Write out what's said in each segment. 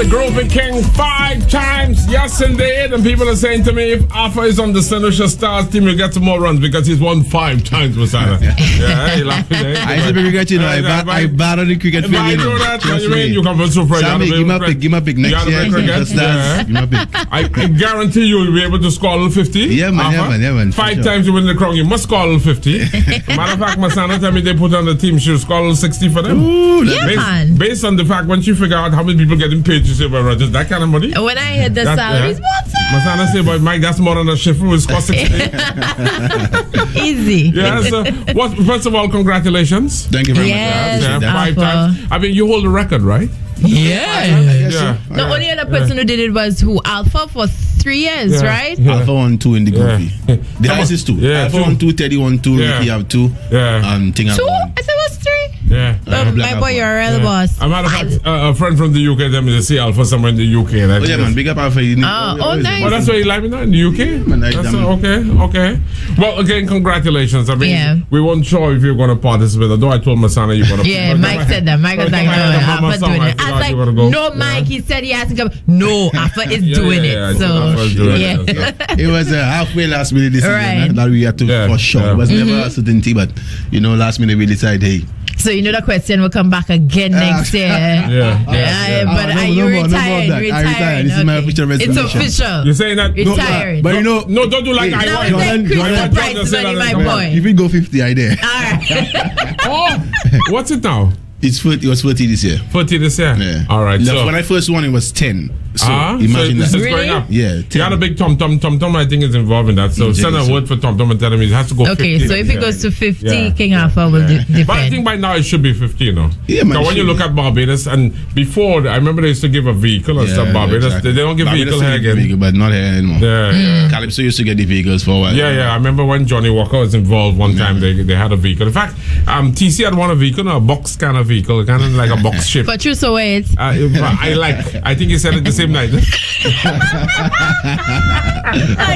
the Groovy King five times. Yes, indeed. And people are saying to me, if Alpha is on the St. Stars team, you get some more runs because he's won five times, Masana. yeah, laughing, eh? I used to be cricket, you know. I, bat, I bat on the cricket If I do that, Trust you mean me. you come from Super. Sammy, give me a pick, give me a pick next year. Yeah. Give me a pick. I can guarantee you will be able to score a little 50. Yeah, man, yeah, man, yeah, man, Five sure. times you win the crown, you must score a little 50. Matter of fact, Masana tell me they put on the team, she'll score a little 60 for them. Ooh, Yeah, based, man. based on the fact, once you figure out how many people getting paid to say, well, Rogers, that kind of money. When I heard the That- salaries, yeah. what's up? Masana say, but Mike, that's more than a shift. We'll score 60. Easy. yeah, so, what, first of all, congratulations. Thank you very Yes. Yeah, much. five Alpha. times. I mean, you hold the record, right? Yeah. Yeah. The only other person who did it was who? Alpha for three years, Yeah. right? Yeah. Alpha one two in the Yeah. The highest is two. Yeah, Alpha two. one two, Teddy one two, Yeah. Ricky have two. Yeah. Um, Thing have Two? one. I said it was three. Yeah. Black my boy, you're a real boss. A matter of fact, uh, a friend from the UK, them is a see Alpha somewhere in the UK. And I Oh yeah, man. Big up Alpha. You need- Ah, oh, nice. Well, that's why you live in now, in the UK. man, I- That's I'm- okay, okay. Well, again, congratulations. I mean, Yeah. we weren't sure if you're going to participate. Although I told Masana you're going to. Yeah, Mike said that. Mike was like, no, Alpha doing it. I was like, no, Mike. He said he has to come. No, Alpha is Yeah, doing yeah, yeah, I it. Alpha So, is doing yeah. it, it was a halfway last minute decision Right. eh, that we had to for sure. It was Mm-hmm. never a certainty, but you know, last minute we decided, hey, So you know the question will come back again next year. Yeah, yeah, Yeah, yeah. but Ah, no, are no you more, no more of retired? that. I Retired. retired. This is my Okay. official It's resignation. official. You're saying that? No, Retired. But you know, no, don't do like Hey, I Now want. it's Jordan- Jordan- Price Jordan money, my boy. if we go 50, I dare. All right. Oh, what's it now? It's 40, it was 40 this year. 40 this year? Yeah. All right. Look, So, when I first won, it was 10. So Ah, imagine so this that. is going Really? up. Yeah, You had a big Tom Tom Tom Tom. I think is involved in that. So Mm, send a word for Tom Tom and tell him it has to go. Okay, 50. so if it Yeah. goes to 50, Yeah. King Alpha will Yeah. de- But I think defend. by now it should be 50, you know. Yeah, man, So when you look at Barbados, and before, I remember they used to give a vehicle and Yeah, stuff. Barbados, exactly. they, they don't give Barbados vehicle here again. vehicle, but not here anymore. Yeah, Mm. yeah. Calypso used to get the vehicles for a while. Yeah, yeah. I remember when Johnnie Walker was involved one time, they, they had a vehicle. In fact, um, TC had one a vehicle, a box kind of vehicle, kind of like a box ship. But you so wait. Uh, it- I like. I think he said it the same night. like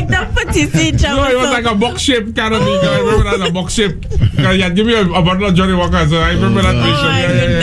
the putty seat No, it was like a box shape kind of vehicle. I remember that a box shape. Yeah, give me a, a bottle of Johnnie Walker. So I remember that Oh, yeah, yeah, yeah,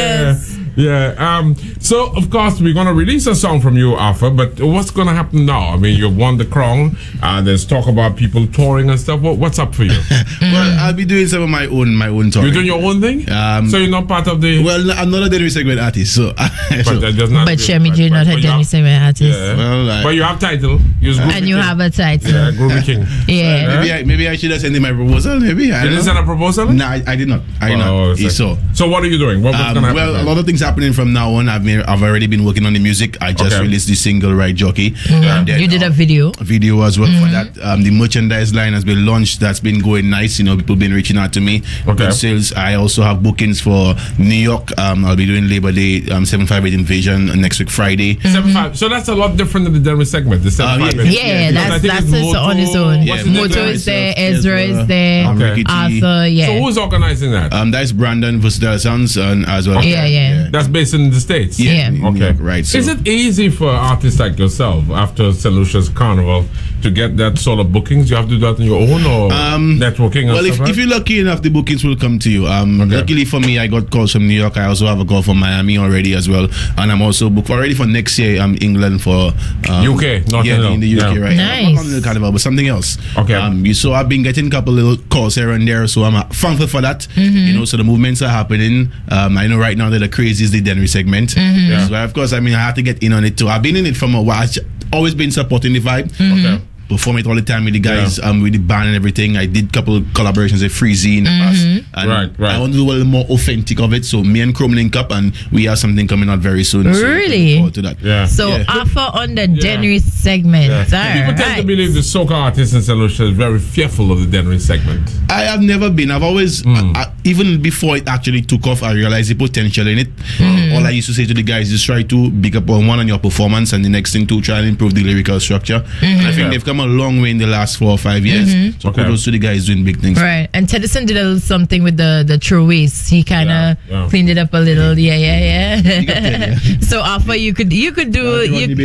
yeah. Um. So of course we're gonna release a song from you, Alpha. But what's gonna happen now? I mean, you won the crown. Uh, there's talk about people touring and stuff. What, what's up for you? Well, I'll be doing some of my own my own touring. You're doing your own thing. Um, so you're not part of the. Well, no, I'm not a Dennery segment artist, so. but so that does not. But Shemi J not but a you Dennery segment artist. Yeah. Well, I- but you have title. You're Groovy And you King. have a title. Yeah, Groovy King. Yeah. maybe I maybe I should have sent in my proposal. Maybe I You didn't send a proposal? No, I, I did not. I did Oh, not. So. so what are you doing? What, what's Um, gonna happen? well, a lot of things happening from now on. I've been, I've already been working on the music. I just Okay. released the single "Ride Jocky." And then, You did uh, a video. A video as well for that. Um, the merchandise line has been launched. That's been going nice. You know, people been reaching out to me. Okay. Good sales. I also have bookings for New York. Um, I'll be doing Labor Day um, 758 Invasion next week Friday. Seven five. So that's a lot different than the Dennery segment. The seven Uh, five. yeah. minutes. Yeah, that's that's it's just on his own. What's Yeah, the Moto is there, Ezra Ezra, is there, Okay. Arthur, yeah. So who's organizing that? Um, that's Brandon Versatile Sounds and as well. Yeah, yeah. That's based in the states. Yeah. Yeah. Okay. York, right. So. Is it easy for artists like yourself after St. Lucia's Carnival to get that sort of bookings? You have to do that on your own or Um, networking and Well, if, stuff? if you're lucky enough, the bookings will come to you. Um, Okay. Luckily for me, I got calls from New York. I also have a call from Miami already as well, and I'm also booked already for next year. Um, England for um, UK, not yeah, in the UK, Yeah. right? Nice. Not on the carnival, but something else. Okay. Um, you so I've been getting a couple little calls here and there, so I'm uh, thankful for that. Mm-hmm. You know, so the movements are happening. Um, I know right now that the craze is the Dennery segment. Mm-hmm. Yeah. So of course, I mean, I have to get in on it too. I've been in it from a while. I've always been supporting the vibe Mm-hmm. Okay. Perform it all the time with the guys, um, with the band and everything. I did couple collaborations with Freezy in the past, and Right, right. I want to do a little more authentic of it. So me and Chrome link up, and we have something coming out very soon. Really? looking forward to that. Yeah. So Yeah. Alpha on the Dennery segment. Yeah. All People tend to believe the soca artists in St. Lucia is very fearful of the Dennery segment. I have never been. I've always, Hmm. I, I, even before it actually took off, I realized the potential in it. Mm-hmm. All I used to say to the guys is try to big up on one on your performance, and the next thing to try and improve the lyrical structure. Mm-hmm. And I think yeah. they've come a long way in the last four or five years. Mm-hmm. So okay. kudos to the guys doing big things. Right, and Teddyson did a little something with the the true waist. He kind of yeah, yeah. cleaned it up a little. Yeah, yeah, yeah. so Alpha, you could you could do that's you,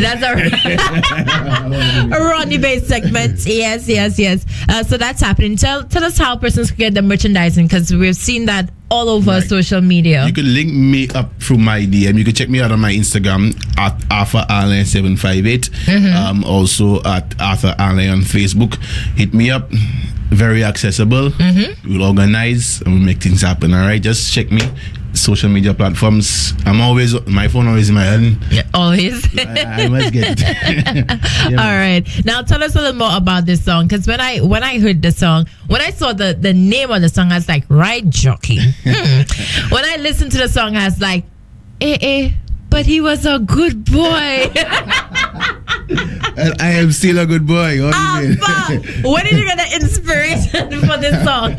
That's a, a Ronnie Bay segment. Yes, yes, yes. Uh, so that's happening. Tell tell us how persons can get the merchandising because we've seen that all over right. social media. You can link me up through my DM. You can check me out on my Instagram at Arthur Allain 758. Mm-hmm. Um, also at Arthur Allain on Facebook. Hit me up. Very accessible. Mm-hmm. We'll organize and we'll make things happen. All right. Just check me social media platforms. I'm always my phone always in my hand. Yeah, always. I, I, must get it. yeah, All right. Now tell us a little more about this song because when I when I heard the song, when I saw the the name of the song, I was like, Ride Jocky. Hmm. when I listened to the song, I was like, eh eh, but he was a good boy. And I am still a good boy. What ah, Where did you get the inspiration for this song?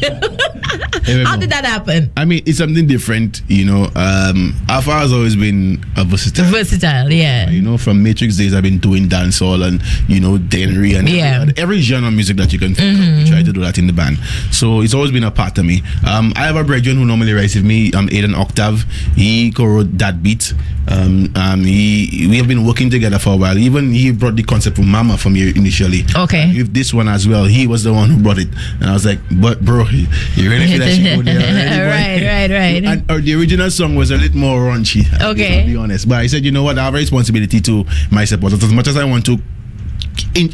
How did that happen? I mean, it's something different, you know. Um, Alpha has always been a versatile. Versatile, yeah. You know, from Matrix days, I've been doing dancehall and you know, Dennery and yeah. every, every genre of music that you can think mm-hmm. of. We try to do that in the band. So it's always been a part of me. Um, I have a brethren who normally writes with me, um, Aiden Octave. He co-wrote that beat. Um, um, he we have been working together for a while. Even he brought the concept from Mama from you initially. Okay. with this one as well, he was the one who brought it, and I was like, "But bro, you ready for that shit?" right, right, right. And or the original song was a little more raunchy. Okay. To be honest, but I said, you know what, I have a responsibility to my supporters as much as I want to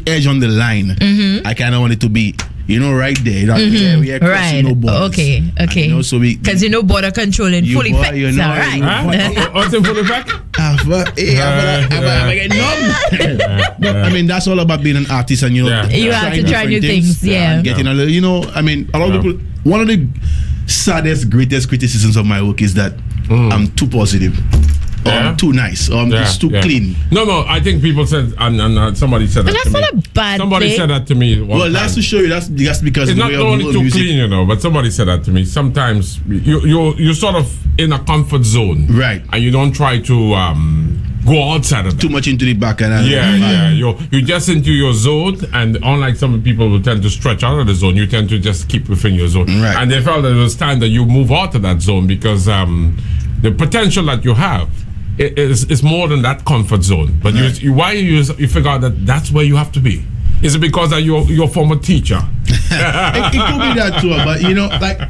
edge on the line. Mm-hmm. I kind of want it to be you know, right there. That, mm-hmm. we are right. No borders. Okay, okay. you know, so we because you know border control in full effect. You know, all right. Huh? What's in full effect? I mean, that's all about being an artist, and you know, yeah. you have to try new things. things yeah, getting a little. You know, I mean, a lot of people. One of the saddest, greatest criticisms of my work is that mm. I'm too positive yeah. too nice or yeah, it's too yeah. clean. No, no, I think people said, and, and uh, somebody said that that's to not me. a bad Somebody thing. said that to me. well, time. that's to show you that's that's because it's not only too music. clean, you know, but somebody said that to me. Sometimes you you you're sort of in a comfort zone, right? And you don't try to. um go outside of that. Too much into the back and yeah, yeah. You you just into your zone, and unlike some people who tend to stretch out of the zone, you tend to just keep within your zone. Right. And they felt that it was time that you move out of that zone because um, the potential that you have is, is more than that comfort zone. But right. you, you, why you, you figure out that that's where you have to be? Is it because that you're your former teacher? it, it could be that too, but you know, like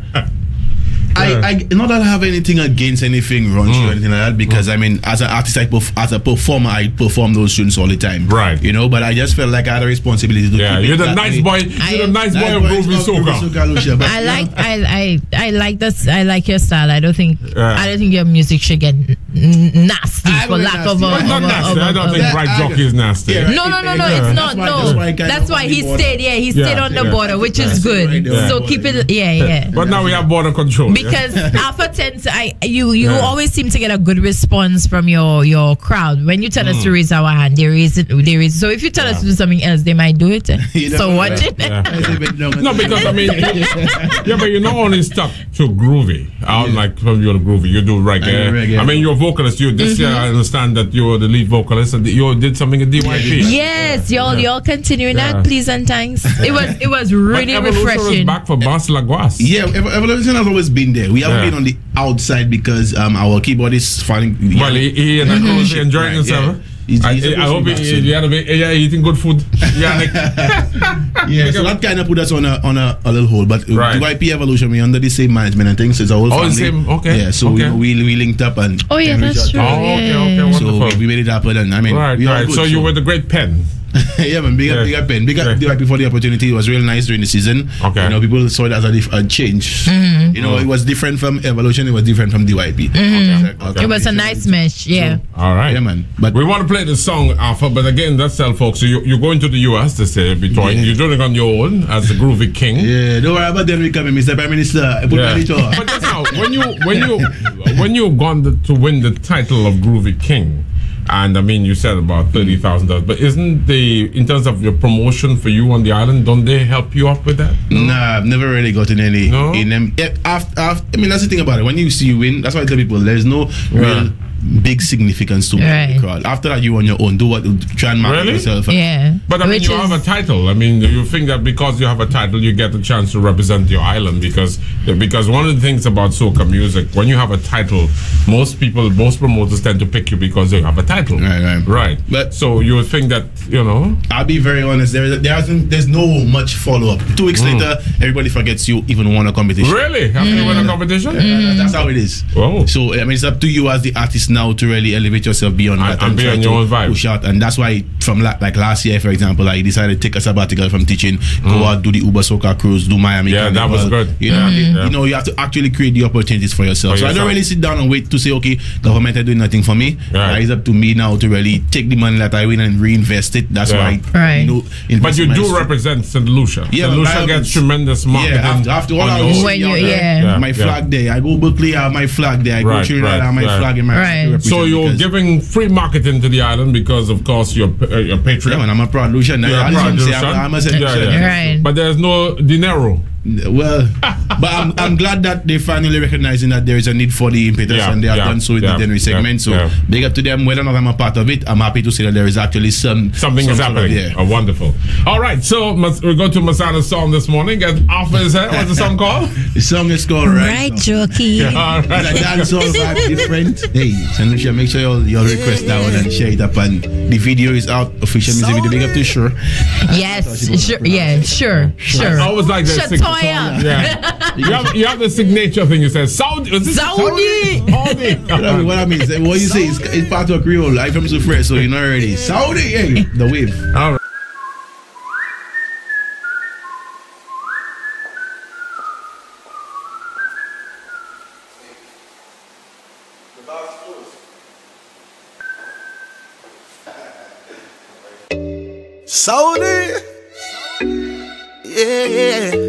I, I not that I have anything against anything raunchy mm. or anything like that because mm. I mean as an artist I perf- as a performer I perform those tunes all the time right you know but I just felt like I had a responsibility to yeah you're the nice boy you're the nice boy of groovy soca I like I, I I like this I like your style I don't think yeah. I don't think your music should get nasty for lack nasty. of a, not nasty I don't think right jockey is nasty yeah, no no no no it's not no that's why he stayed yeah he stayed on the border which is good so keep it yeah yeah but now we have border control because Alpha tends I you you yeah. always seem to get a good response from your your crowd when you tell mm. us to raise our hand. There is there is so if you tell yeah. us to do something else, they might do it. so watch it. no, because I mean, yeah, but you're not only stuck to groovy. I like from your groovy. You do reggae. reggae. I mean, you're a vocalist. You this mm-hmm. year I understand that you're the lead vocalist and you did something at DYP. Yes, y'all y'all continuing that, please and thanks. It was it was really but refreshing. Was back for Bas Laguas. Yeah, Evolution has always been there. We have yeah. been on the outside because um, our keyboard is finding. Well, he, he and mm-hmm. was enjoying right, himself. Yeah. He's, he's I, eh, I hope he, he, he, had a bit, eh, yeah, eating good food. Yeah, like, yeah. so that kind of put us on a on a, a little hole. But uh, right. YP Evolution, we under the same management and things. So it's a whole oh, family. Same, okay. Yeah, so okay. We, we, we linked up and oh yeah, that's true. Oh, okay, okay, wonderful. So we, we made it happen, and I mean, right, right. So you were the great pen. yeah, man, big up, big up, Ben. Big up yeah. before the opportunity. It was real nice during the season. Okay. You know, people saw it as a, dif- a change. Mm-hmm. You know, it was different from Evolution. It was different from DYP. Mm-hmm. Okay. Okay. It was a nice mesh. Yeah. So, all right. Yeah, man. But we want to play the song, Alpha. But again, that's tell folks. So you, you're going to the US to say between. Yeah. You're doing it on your own as the Groovy King. Yeah. Don't worry about that. We coming, Mr. Prime Minister. Yeah. but just now, when you when you when you gone to win the title of Groovy King And I mean, you said about hmm. thirty thousand dollars, but isn't the in terms of your promotion for you on the island? Don't they help you up with that? Nah, I've never really gotten any No? in them. Yeah, after, after, I mean, that's the thing about it. When you see you win, that's why I tell people there's no real big significance to Right. the crowd. After that, you're on your own. Do what try and market Really? yourself. Yeah. But I mean, Which you have a title. I mean, you think that because you have a title, you get a chance to represent your island because because one of the things about soca music, when you have a title, most people, most promoters tend to pick you because you have a title. Right, right. right. But- so you would think that you know, I'll be very honest. There, there hasn't, there's no much follow up. Two weeks later, everybody forgets you even won a competition. Hmm. really, after you win a competition. Yeah, That's how it is. Oh. So I mean, it's up to you as the artist now to really elevate yourself beyond And- that and be try on your to own vibe. Push out, and that's why from la- like last year, for example, I decided to take a sabbatical from teaching, go mm. out, do the Uber Soca cruise, do Miami. Yeah, that was good. You know, Yeah. Mm. you know, you have to actually create the opportunities for yourself. For so I don't really sit down and wait to say, okay, government are doing nothing for me. Right. It's up to me now to really take the money that I win and reinvest it. That's Yeah. why, Right. you know, But you do st- represent St. Lucia. Yeah, St. Lucia I- gets tremendous marketing. Yeah, after, after all I your- was When you- out yeah. Yeah, my flag day. I go Berkeley, I have my flag there. I go Right, Trinidad, right, I have my right. flag in my Right. So you're giving free marketing to the island because, of course, you're uh, you're patriot. Yeah, man, I'm a proud Lucian. You're a I, I proud say Lucian. I'm, I'm a St. Yeah, yeah. Right. But there's no dinero. Well, but I'm, I'm glad that they finally recognizing that there is a need for the impetus Yeah, and they have yeah, done so with yeah, the Dennery yeah, segment. So yeah. big up to them. Whether or not I'm a part of it, I'm happy to say that there is actually some Something some is happening. yeah. Oh, wonderful. All right, so Mas- we go to Masana's song this morning. Get off his head. What's the song called? The song is called Right. Right, Jockey. All It's a right. dancehall vibe different. Hey, St. Lucia, make sure you'll, you'll request that one and share it up. And the video is out, official music video. Big up to sure. Yes, sure. Yeah, sure, sure. I always like that. Sig- Shatoya. Yeah. You have, you have the signature thing. You said Saudi. Was this Saudi. Saudi. What I mean, what I mean is, what you say is it's part of Creole. I'm from Sufre, so you know already. Saudi, hey, the wave. All right. Saudi. Yeah,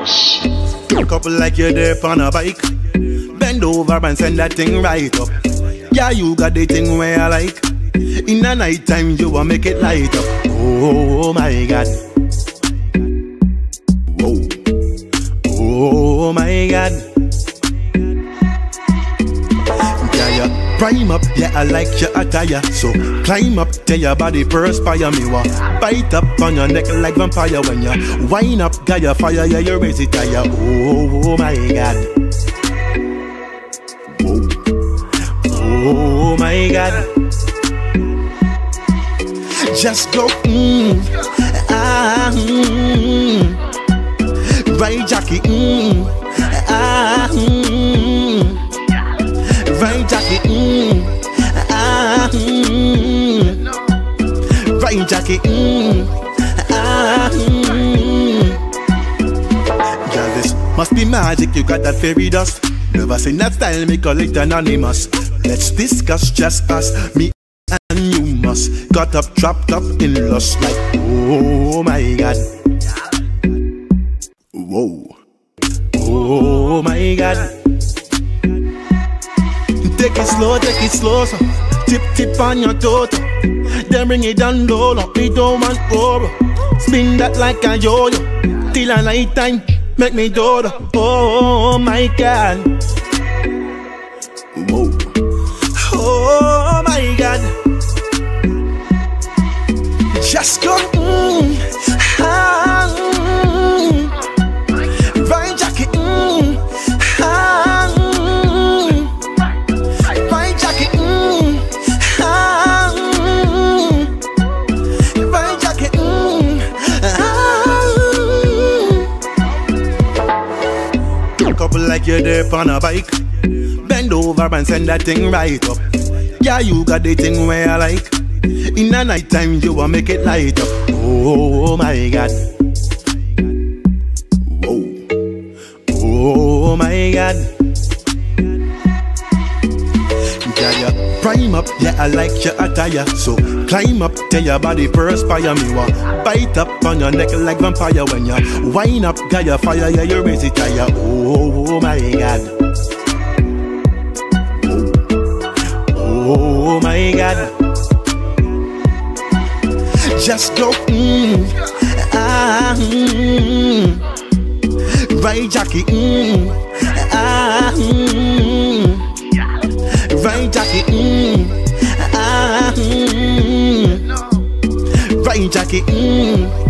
Couple like you're there on a bike. Bend over and send that thing right up. Yeah, you got the thing where I like. In the night time, you will make it light up. Oh my god. Whoa. Oh my god. Prime up, yeah, I like your attire. So climb up, tell your body perspire me wa. Bite up on your neck like vampire when you wind up, got your fire, yeah, you raise it higher. Oh, oh my god. Oh my god. Just go, mm, ah, mm, right, Jackie, mm, ah, mm. Right jacket, mm, ah, mm. Girl, this must be magic. You got that fairy dust. Never seen that style. Me call it anonymous. Let's discuss just us, me and you must. Got up, trapped up in lust, like oh my god. Whoa. Oh my god. Take it slow, take it slow, so Tip, tip on your toe, Then bring it down low. We don't want over. Spin that like a yo-yo Till a night time, make me do the Oh my God. Oh my God Just go mm, like you're there on a bike. Bend over and send that thing right up. Yeah, you got the thing where I like. In the night time you will make it light up. Oh my God. Whoa. Oh my God Prime up, yeah, I like your attire. So climb up till your body perspire. Me wa bite up on your neck like vampire when you wind up, got your fire, yeah, you raise it higher. Oh, oh, my God. Oh, oh my God. Just go, mmm, ah. Mm. Right, Jackie, mmm. Mm,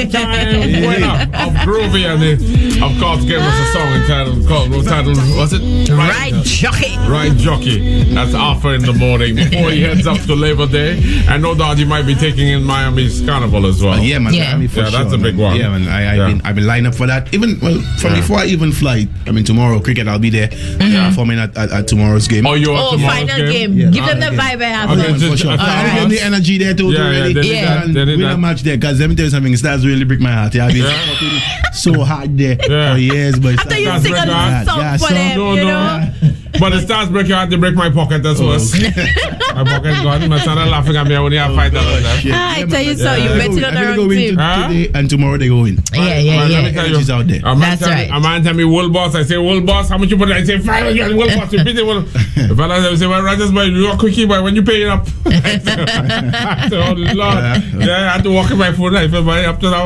Five time winner of Groovy and uh, of course gave us a song entitled called entitled was it Ride Jocky. Ride Jocky. That's Alpha in the morning before he heads up to Labor Day. And no doubt he might be taking in Miami's carnival as well. Uh, yeah, man. Yeah. I mean, for Yeah, that's sure, a big one. Yeah, man. I, I've Yeah. been I've been lined up for that. Even well, from Yeah. before I even fly. I mean, tomorrow cricket, I'll be there performing at, at, at tomorrow game. Oh, you are Oh, tomorrow's final game. Yeah. Give them the Okay. vibe I have. Okay, Yeah, man, just- for sure. I alright. give them the energy there to, Yeah, yeah, really they did Yeah. that. and They a match there. Because let me tell you something, stars really break my heart. Yeah, I've been Yeah. so hard there Yeah. for years, but After you That's sing a very song Yeah, for so- them, No, you no. But the stars break your heart, they break my pocket, that's worse. my pocket gone. My son are laughing at me when you have five dollars left. Shit. Ah, I tell you so, you bet gonna it on the wrong team. to- Huh? today and tomorrow they go in. Yeah, yeah, Man, let me yeah. tell Energies out there. A man That's tell right. A man tell me, Wool Boss. I say, Wool Boss, how much you put? I say, 500 Wool Boss. You busy, Wool. The fella say, well, Rogers, boy, you're a quickie, boy. When you pay it up? I said, oh, Lord. Yeah, I had to walk in my food. I said, boy, up to now.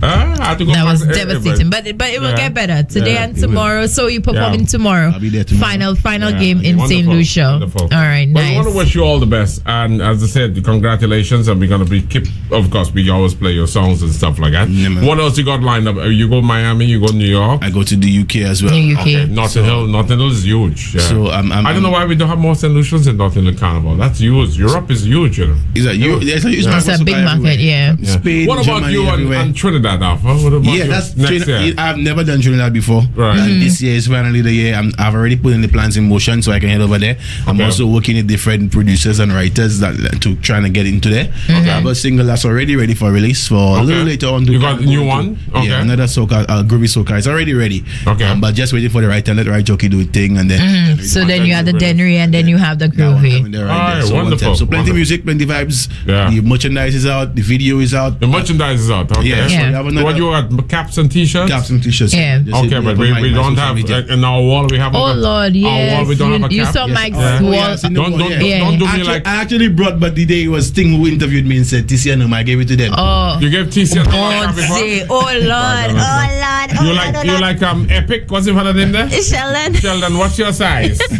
Huh? I had to go That was to- devastating, but it, but it will Yeah. get better today Yeah, and it will. tomorrow. So you performing Yeah. tomorrow. I'll be there tomorrow. Final final Yeah, game in St. Lucia. wonderful. All right, But we want to wish you all the best, and as I said, congratulations, and we're gonna be keep. Of course, we always play your songs and stuff like that. Yeah, what else you got lined up? Uh, You go Miami, you go New York. I go to the UK as well. New UK. Okay, Notting Hill. Notting Hill is huge. Yeah. So, um, I'm- I don't know why we don't have more St. Lucians in Notting Hill Carnival. That's huge. Europe is huge, you know. Is that you? It's a, huge Yeah. market It's a big market, yeah. Yeah. Spain, what about Germany, you and, everywhere. And Trinidad, Alpha? What about Yeah, that's next Trinidad. year? I've never done Trinidad before. Right. And Mm-hmm. this year is finally the year. I'm, I've already put in the plans in motion so I can head over there. I'm Okay. also working with different producers and writers that to trying to get into there. I have a single that's already ready for release for a little later on. to You got a new to- one? Okay. Yeah, another soca, uh, groovy soca. It's already ready. Okay. Um, but just waiting for the right time. Let the Ride Jocky do a thing and then. Mm-hmm. So then you have the Dennery and then you have the That one Groovy. right Alright. So, wonderful, so plenty wonderful. music, plenty vibes. Yeah. The merchandise is out. The video is out. The merchandise is out. Okay. Yeah, so Yeah. we have So another what you got? Caps and t-shirts. caps and t-shirts. Yeah. Just Okay, but we, we don't have media. uh, in our wall. We have Oh a- Lord, Our wall. We don't you, have a you cap. saw Yes. Mike's Oh, wall. yeah, I seen the Don't don't yeah. Yeah. don't do me Actually, like I actually brought, but the day it was Sting who interviewed me and said, TC and I gave it to them. Oh, you gave TC a God before. say, oh Lord, oh Lord, oh You Lord, like oh you Lord. like um epic? What's the other name there? Sheldon. Sheldon, what's your size?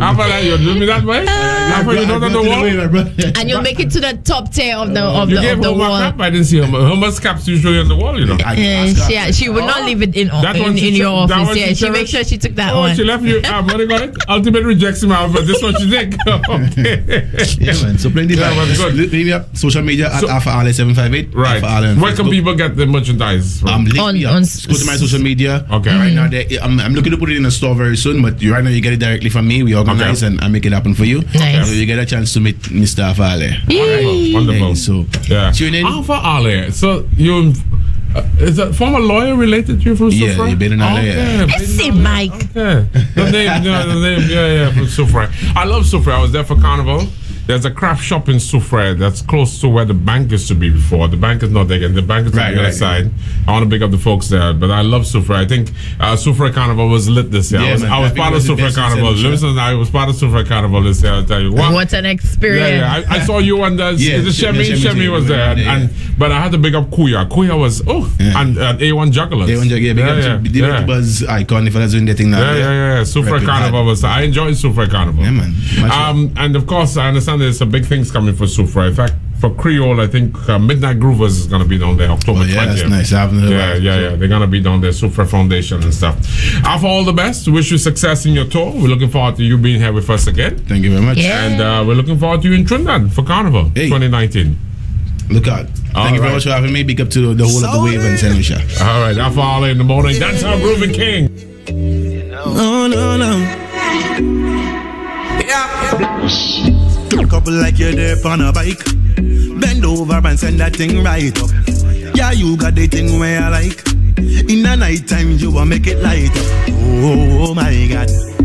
After that, you do me that way? After you don't on the wall? And you'll make it to the top tier of the of the, of the wall. Cap? I didn't see Homer. Homer's caps usually on the wall, you know. I Yeah, asked her. she, she would not leave it in, That in, one in your took- office. one Yeah, she she took- make sure she took that Oh, one. she left you. Um, what do you call it? Ultimate rejection, man. But this one she did. okay. Yeah, man. So plenty Yeah, of man, good. Hit me up. Social media at So- Alpha Ale seven five eight. Right. Where can people get the merchandise? From? Um, link On- me up. on go to my social media. Okay. Right now, they, I'm, I'm looking to put it in a store very soon, but right now you get it directly from me. We organize Okay. and I make it happen for you. Nice. So you get a chance to meet Mr. Alpha Ale. Wonderful. Wonderful. So yeah. tune in. Alpha Ale. So you. Uh, is that former lawyer related to you from Yeah, Sufra? you've been in LA, Okay, yeah. I in LA. Mike. Okay. The name, yeah, the name, yeah, yeah, from Sufra. I love Sufra. I was there for Carnival. There's a craft shop in Sufra that's close to where the bank used to be before. The bank is not there again. The bank is on Right, the other right, side. I want to big up the folks there, but I love Sufra. I think uh, Sufra Carnival was lit this year. I was, man. I was part it of was the Sufra best in Carnival. Central. Lewis and I was part of Sufra Carnival this year. I'll tell you what. What an experience. yeah. I, I saw you and the, Yeah, is it Shemi. Shemi, Shemi, Shemi was there, and, yeah. and but I had to big up Kuya. Kuya was oh, Yeah. and uh, A1 Jugglers. They want to get big yeah, yeah, to the yeah. Buzz icon if that's doing their thing now. Yeah, yeah, yeah. Super Carnival was. I enjoyed Super Carnival. Yeah, man. Um, and of course, I understand there's some big things coming for Supra. In fact, for Creole, I think uh, Midnight Groovers is going to be down there October Oh, yeah, 20th. that's nice. I haven't heard Yeah, about yeah, yeah. They're going to be down there, Supra Foundation and stuff. For all the best. Wish you success in your tour. We're looking forward to you being here with us again. Thank you very much. Yeah. And uh, we're looking forward to you in Trinidad for Carnival Hey. 2019. Look out. Thank All you very much for having me. Big up to the whole of the wave and St. Lucia. All right, Alpha All in the morning. That's our Grooving King. No, no, no. Yeah. Couple like you're there on a bike. Bend over and send that thing right up. Yeah, you got the thing where I like. In the night time, you will make it light up. Oh, oh, oh my God.